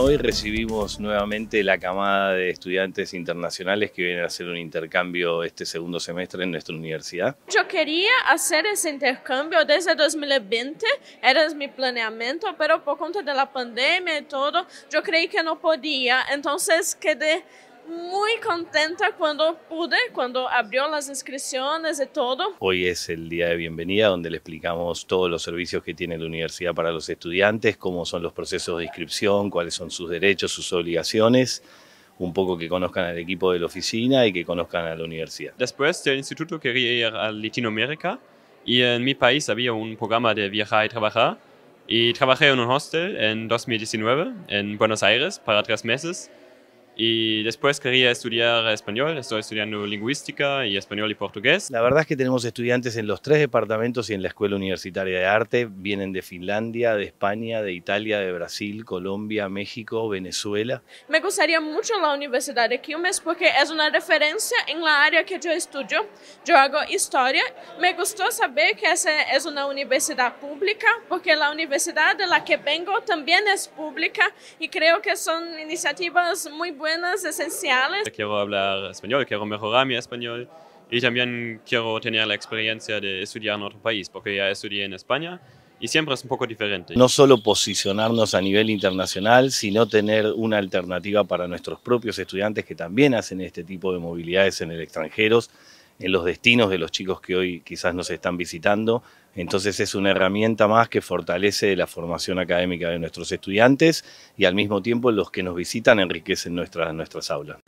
hoy recibimos nuevamente la camada de estudiantes internacionales que vienen a hacer un intercambio este segundo semestre en nuestra universidad. Yo quería hacer ese intercambio desde 2020, era mi planeamiento, pero por cuenta de la pandemia y todo, yo creí que no podía, entonces quedé muy contenta cuando pude, cuando abrió las inscripciones y todo. Hoy es el día de bienvenida donde le explicamos todos los servicios que tiene la universidad para los estudiantes, cómo son los procesos de inscripción, cuáles son sus derechos, sus obligaciones un poco que conozcan al equipo de la oficina y que conozcan a la universidad. Después del instituto quería ir a Latinoamérica y en mi país había un programa de viajar y trabajar y trabajé en un hostel en 2019 en Buenos Aires para tres meses y después quería estudiar español, estoy estudiando lingüística y español y portugués. La verdad es que tenemos estudiantes en los tres departamentos y en la Escuela Universitaria de Arte. Vienen de Finlandia, de España, de Italia, de Brasil, Colombia, México, Venezuela. Me gustaría mucho la Universidad de Quilmes porque es una referencia en la área que yo estudio. Yo hago historia. Me gustó saber que esa es una universidad pública porque la universidad de la que vengo también es pública y creo que son iniciativas muy buenas buenas, esenciales. Quiero hablar español, quiero mejorar mi español y también quiero tener la experiencia de estudiar en otro país, porque ya estudié en España y siempre es un poco diferente. No solo posicionarnos a nivel internacional, sino tener una alternativa para nuestros propios estudiantes que también hacen este tipo de movilidades en el extranjero, en los destinos de los chicos que hoy quizás nos están visitando. Entonces es una herramienta más que fortalece la formación académica de nuestros estudiantes y al mismo tiempo los que nos visitan enriquecen nuestras, nuestras aulas.